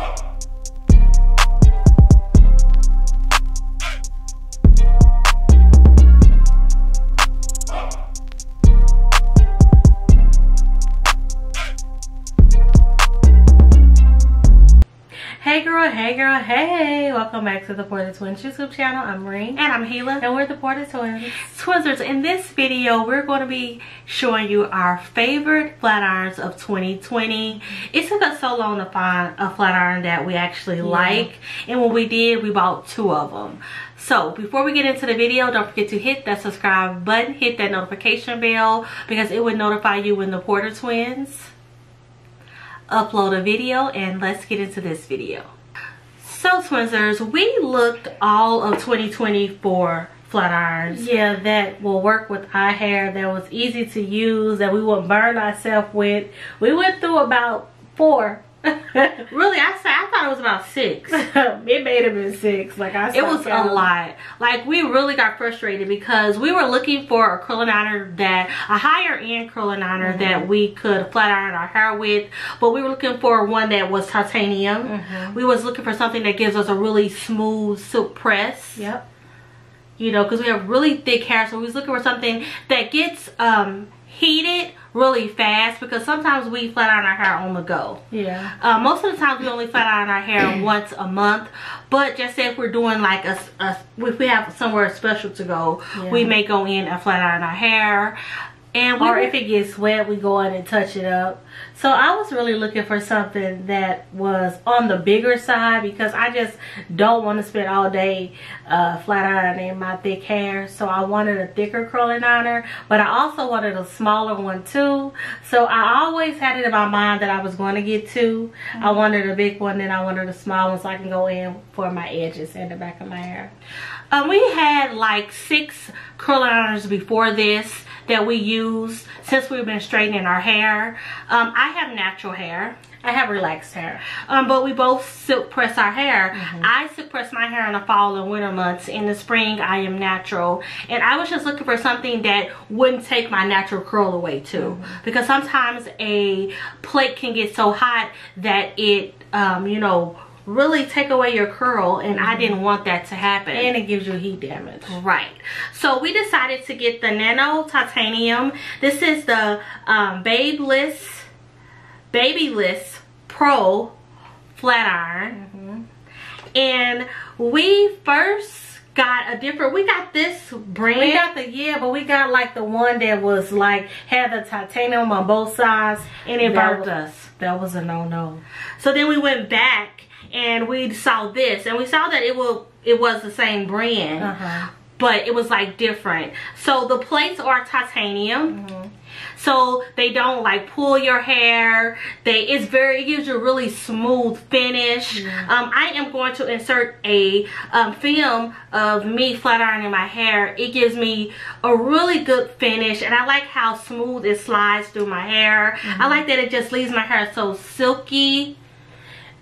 Oh. Hey girl, hey girl, hey! Welcome back to the Porter Twins YouTube channel. I'm Marie. And I'm Hela. And we're the Porter Twins. Twinzers, in this video, we're going to be showing you our favorite flat irons of 2020. It took us so long to find a flat iron that we actually yeah. like. And when we did, we bought two of them. So before we get into the video, don't forget to hit that subscribe button, hit that notification bell because it would notify you when the Porter Twins upload a video and let's get into this video. So Twinzers, we looked all of 2020 for flat irons. Yeah, that will work with our hair, that was easy to use, that we wouldn't burn ourselves with. We went through about four really, I say I thought it was about six. it made have been six. Like I, it was a lot. Like we really got frustrated because we were looking for a curling iron that a higher end curling iron mm -hmm. that we could flat iron our hair with, but we were looking for one that was titanium. Mm -hmm. We was looking for something that gives us a really smooth silk press. Yep. You know, because we have really thick hair, so we was looking for something that gets um, heated really fast because sometimes we flat iron our hair on the go. Yeah. Uh, most of the times we only flat iron our hair once a month. But just say if we're doing like a, a if we have somewhere special to go, yeah. we may go in and flat iron our hair. And or if it gets wet, we go in and touch it up. So I was really looking for something that was on the bigger side because I just don't want to spend all day uh, flat ironing my thick hair. So I wanted a thicker curling iron, but I also wanted a smaller one too. So I always had it in my mind that I was going to get 2 mm -hmm. I mm-hmm. wanted a big one, then I wanted a small one so I can go in for my edges and the back of my hair. Um, we had like six curling irons before this that we use since we've been straightening our hair. Um, I have natural hair. I have relaxed hair. Um, but we both silk press our hair. Mm -hmm. I silk press my hair in the fall and winter months. In the spring, I am natural. And I was just looking for something that wouldn't take my natural curl away too. Mm -hmm. Because sometimes a plate can get so hot that it, um, you know, really take away your curl and. I mm-hmm. didn't want that to happen. And it gives you heat damage. Right. So we decided to get the Nano Titanium. This is the um, Babyliss, Babyliss Pro Flat Iron. Mm -hmm. And we first got a different we got this brand we got the yeah but we got like the one that was like had the titanium on both sides and it burnt us that was a no-no so then we went back and we saw this and we saw that it will it was the same brand uh -huh. but it was like different so the plates are titanium mm -hmm. so they don't like pull your hair they it's very it gives you a really smooth finish yeah. um, i am going to insert a um, film of me flat ironing my hair it gives me a really good finish and i like how smooth it slides through my hair mm -hmm. i mm-hmm. like that it just leaves my hair so silky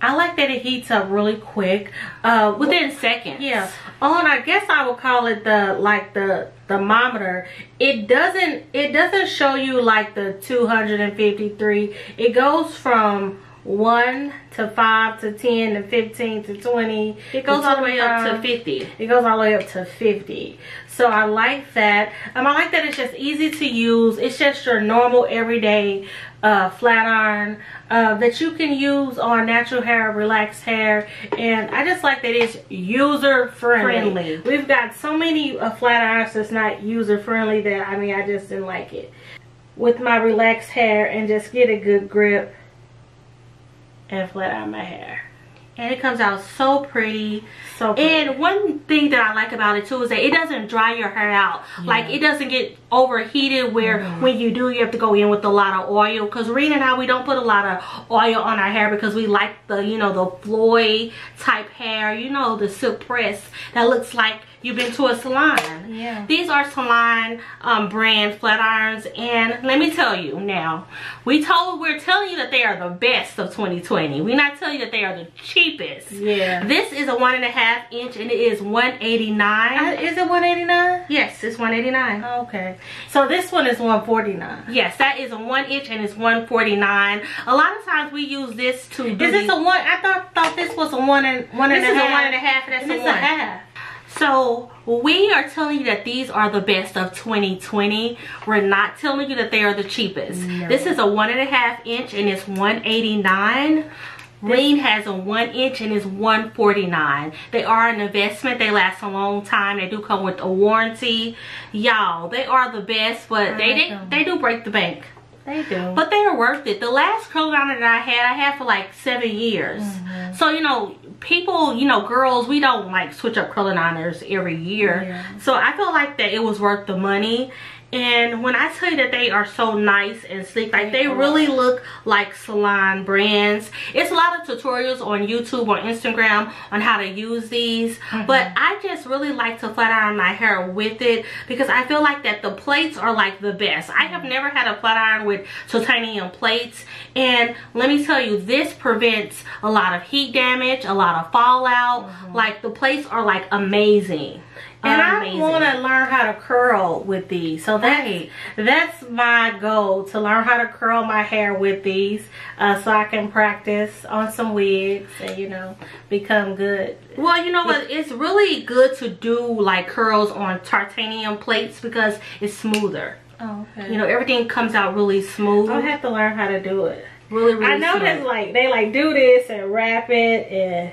I like that it heats up really quick. Uh, Within seconds. Yeah. On, I guess I would call it the, like the thermometer. It doesn't, it doesn't show you like the 253. It goes from 1 to 5 to 10 to 15 to 20. It goes all the way up to 50. It goes all the way up to 50. So I like that. Um, I like that it's just easy to use. It's just your normal everyday uh, flat iron uh, that you can use on natural hair, relaxed hair. And I just like that it's user friendly. friendly. We've got so many uh, flat irons that's not user friendly that I mean I just didn't like it. With my relaxed hair and just get a good grip and flat iron my hair and it comes out so pretty so pretty. and one thing that i like about it too is that it doesn't dry your hair out yeah. like it doesn't get overheated where mm. when you do you have to go in with a lot of oil because Rena and I we don't put a lot of oil on our hair because we like the you know the Floyd type hair you know the silk press that looks like you've been to a salon yeah these are salon um, brand flat irons and let me tell you now we told we're telling you that they are the best of 2020 we're not telling you that they are the cheapest. Yeah. This is a one and a half inch and it is 189. Uh, is it 189? Yes, it's 189. Okay. So this one is 149. Yes, that is a one inch and it's 149. A lot of times we use this to Is this a one? I thought thought this was a one and one this and a is a one and a half. That's And a one. a half. So we are telling you that these are the best of 2020. We're not telling you that they are the cheapest. No. This is a one and a half inch and it's 189. Reen has a one inch and is 149. They are an investment. They last a long time. They do come with a warranty. Y'all, they are the best, but I they like they, they do break the bank. They do. But they are worth it. The last curl liner that I had, I had for like seven years. Mm-hmm. So, you know, people, you know, girls, we don't like switch up curl liners every year. Yeah. So I felt like that it was worth the money. And when I tell you that they are so nice and sleek, like they really look like salon brands. It's a lot of tutorials on YouTube or Instagram on how to use these. Mm-hmm. But I just really like to flat iron my hair with it because I feel like that the plates are like the best. I have never had a flat iron with titanium plates. And let me tell you, this prevents a lot of heat damage, a lot of fallout. Like the plates are like amazing. And Amazing. I want to learn how to curl with these. So that's, Right. that's my goal, to learn how to curl my hair with these uh, so I can practice on some wigs and, you know, become good. Well, you know what? It's really good to do like curls on titanium plates because it's smoother. Oh, okay. You know, everything comes out really smooth. I'll have to learn how to do it. Really, really I know smooth. that's like, they like do this and wrap it and,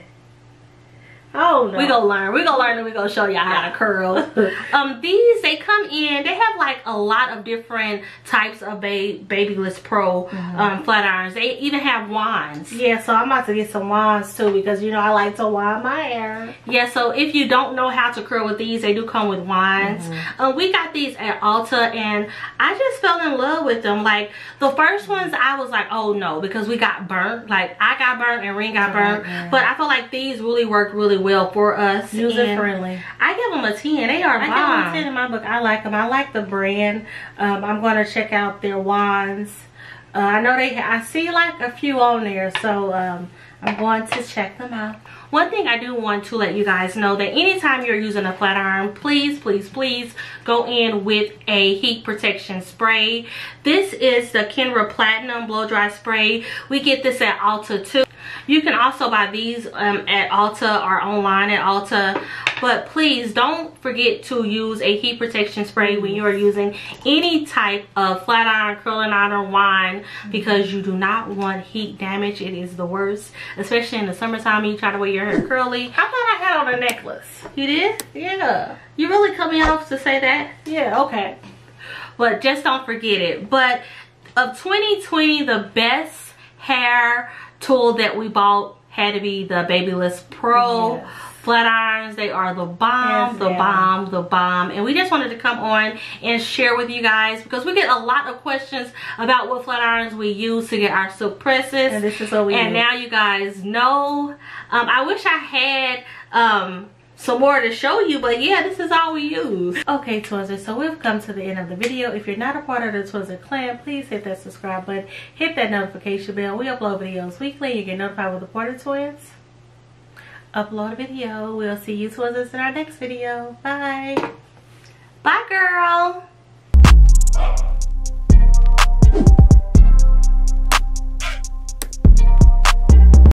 oh no. We gonna learn. We gonna learn and we gonna show y'all how to curl. um, these they come in. They have like a lot of different types of ba Babyliss Pro Mm-hmm. um, flat irons. They even have wands. Yeah, so I'm about to get some wands too because, you know, I like to wind my hair. Yeah, so if you don't know how to curl with these, they do come with wands. Mm-hmm. Um, we got these at Ulta and I just fell in love with them. Like the first ones, I was like, oh no, because we got burnt. Like I got burnt and Ring got burnt. Mhm. But I feel like these really work really well for us. User friendly. I give them a 10. They are I give bomb. them 10 in my book. I like them. I like the brand. Um, I'm going to check out their wands. Uh, I know they, I see like a few on there. So um, I'm going to check them out. One thing I do want to let you guys know that anytime you're using a flat iron, please, please, please go in with a heat protection spray. This is the Kenra Platinum Blow Dry Spray. We get this at Ulta too. You can also buy these um, at Ulta or online at Ulta. But please don't forget to use a heat protection spray when you are using any type of flat iron, curling iron, or wine because you do not want heat damage. It is the worst, especially in the summertime. You try to wear your hair curly. I thought I had on a necklace. You did? Yeah. You really cut me off to say that? Yeah, okay. but just don't forget it but of 2020 the best hair tool that we bought had to be the babyliss pro Yes. flat irons they are the bomb Hands the down. bomb the bomb and we just wanted to come on and share with you guys because we get a lot of questions about what flat irons we use to get our silk presses And this is what we and use. now you guys know um i wish i had um some more to show you but yeah this is all we use Okay, Twinzers, so we've come to the end of the video. If you're not a part of the Twinzer clan, please hit that subscribe button. Hit that notification bell. We upload videos weekly. You get notified with the Porter Twins. Upload a video. We'll see you Twinzers in our next video. Bye. bye girl